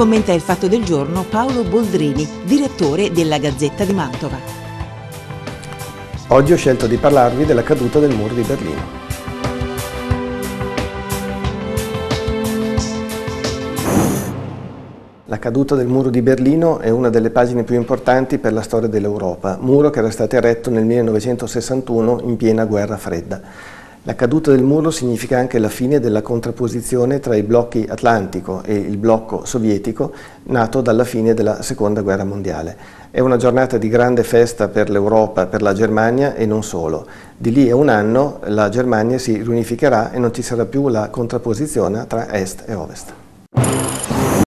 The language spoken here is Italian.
Commenta il fatto del giorno Paolo Boldrini, direttore della Gazzetta di Mantova. Oggi ho scelto di parlarvi della caduta del muro di Berlino. La caduta del muro di Berlino è una delle pagine più importanti per la storia dell'Europa, muro che era stato eretto nel 1961 in piena guerra fredda. La caduta del muro significa anche la fine della contrapposizione tra i blocchi atlantico e il blocco sovietico nato dalla fine della seconda guerra mondiale. È una giornata di grande festa per l'Europa, per la Germania e non solo. Di lì a un anno la Germania si riunificherà e non ci sarà più la contrapposizione tra est e ovest.